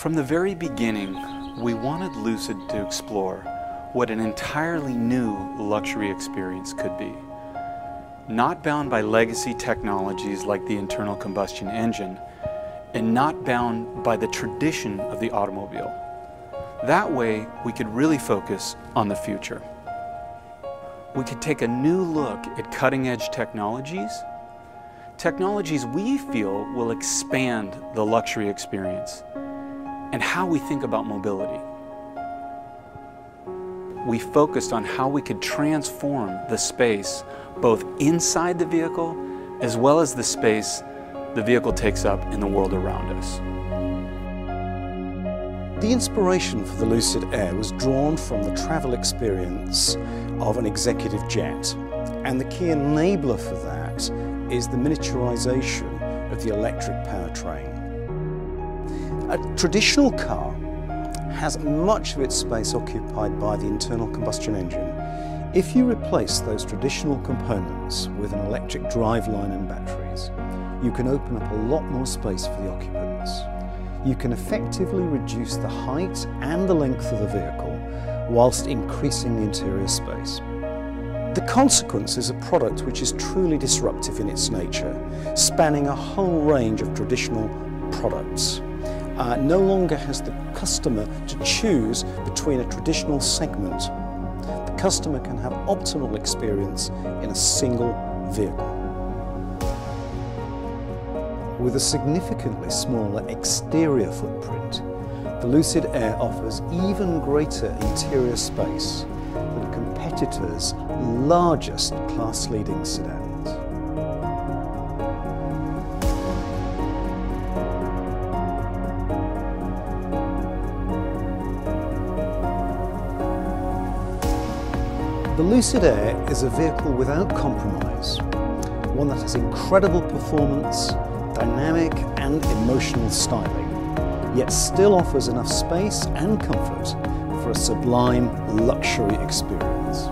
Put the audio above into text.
From the very beginning, we wanted Lucid to explore what an entirely new luxury experience could be. Not bound by legacy technologies like the internal combustion engine, and not bound by the tradition of the automobile. That way, we could really focus on the future. We could take a new look at cutting edge technologies, technologies we feel will expand the luxury experience and how we think about mobility. We focused on how we could transform the space both inside the vehicle as well as the space the vehicle takes up in the world around us. The inspiration for the Lucid Air was drawn from the travel experience of an executive jet. And the key enabler for that is the miniaturization of the electric powertrain. A traditional car has much of its space occupied by the internal combustion engine. If you replace those traditional components with an electric driveline and batteries, you can open up a lot more space for the occupants. You can effectively reduce the height and the length of the vehicle whilst increasing the interior space. The consequence is a product which is truly disruptive in its nature, spanning a whole range of traditional products uh, no longer has the customer to choose between a traditional segment. The customer can have optimal experience in a single vehicle. With a significantly smaller exterior footprint, the Lucid Air offers even greater interior space than competitors' largest class-leading sedan. The Lucid Air is a vehicle without compromise, one that has incredible performance, dynamic and emotional styling, yet still offers enough space and comfort for a sublime luxury experience.